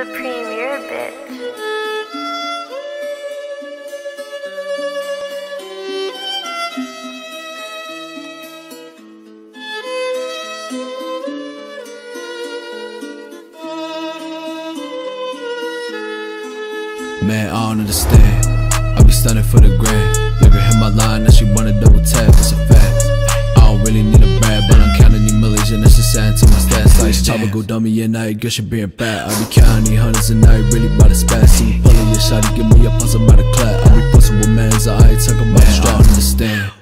Supreme, you're bitch. Man, I don't understand. I be stunning for the gram. Nigga hit my line, now she wanna double tap, Go dummy and I guess you being bad. I be counting hundreds and I ain't really about to spaz. See me pulling your shot, give me a puss about the clap. I be pussing with mans, I ain't talking about the strap. I don't understand.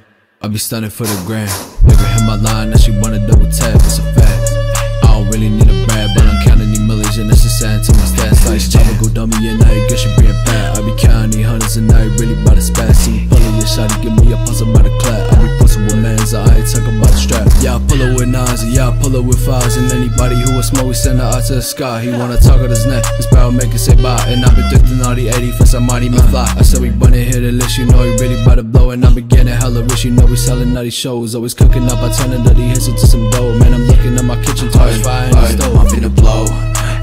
I be stunning for the gram. Nigga hit my line, now she wanna double tap, it's a fact. I don't really need a brag, but I'm counting these millions and it's just adding to my stats. Like chopper go dummy and I guess you being bad. I be counting hundreds and I ain't really about to spaz. See me pulling your shot, give me a puss about the clap. I be pussing with mans, I ain't talking about the strap. Yeah, I pull up and yeah, I pull up with fives. And anybody who was smoke, we send her out to the sky. He wanna talk at his neck, his barrel make it say bye. And I been drifting all the 80 for somebody me fly. I said we bunny hit the list, you know he really about to blow. And I been getting hella rich, you know we selling nutty shows. Always cooking up, I turning dirty hits into some dough. Man, I'm looking at my kitchen, toys fire in the stove. I'm finna blow.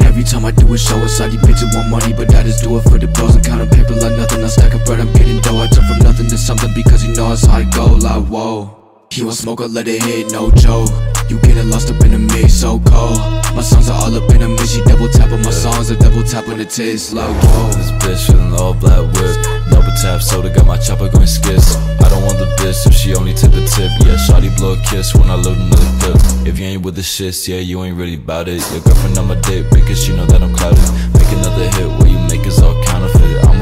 Every time I do a show, it's all these bitches want money, but I just do it for the bros. I'm counting paper like nothing, I stack up bread, I'm getting dough. I turn from nothing to something because you know it's how I go. Like whoa, you want smoke, I let it hit, no joke. You getting lost up in the mix, so cold. My songs are all up in the mix, she double tap on my songs, a double tap on the taste, like whoa. This bitch feeling all black whip. Double tap soda, got my chopper going skis I don't want the bitch if she only took the tip. Yeah, shawty blow a kiss when I load another clip. If you ain't with the shits, yeah, you ain't really bout it. Your girlfriend on my dick because you know that I'm clouded. Make another hit where you make is all counterfeit. I'ma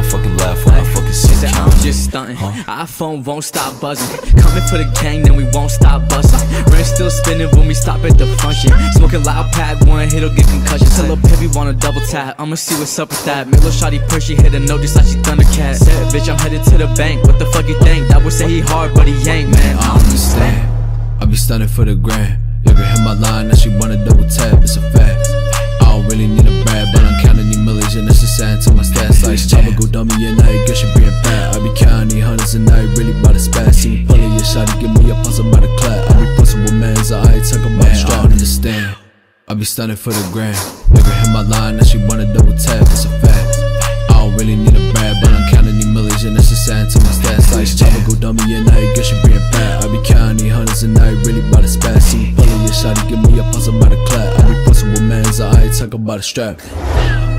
I'm counting just stunting. iPhone won't stop buzzing. Coming for the gang, then we won't stop busting. Rim still spinning when we stop at the function. Smoking loud pack, one hit'll get concussion. Tell a heavy, wanna double tap. I'ma see what's up with that. Make little shotty push, she hit a note just like she Thundercat. Said, bitch, I'm headed to the bank. What the fuck you think? That would say he hard, but he ain't, man. I understand. I be stunning for the gram. Nigga hit my line, now she wanna double tap, it's a fact. I don't really need a brag, but I'm counting these millions and it's just adding to my stats. Like chopper go dummy and I guess you being bad. I and I ain't really about to spaz. See me pulling your shot, give me a puss about the clap. I be pussing with mans, I ain't talking about strap. I don't understand. I be stunning for the gram. Nigga hit my line, now she wanna double tap, it's a fact. I don't really need a brag, but I'm counting these millions and it's just adding to my stats. Like chopper go dummy and I guess you being bad. I be counting these hundreds and I ain't really about to spaz. See me pulling your shot, give me a puss about the clap. I be pussing with mans, I ain't talking about the strap.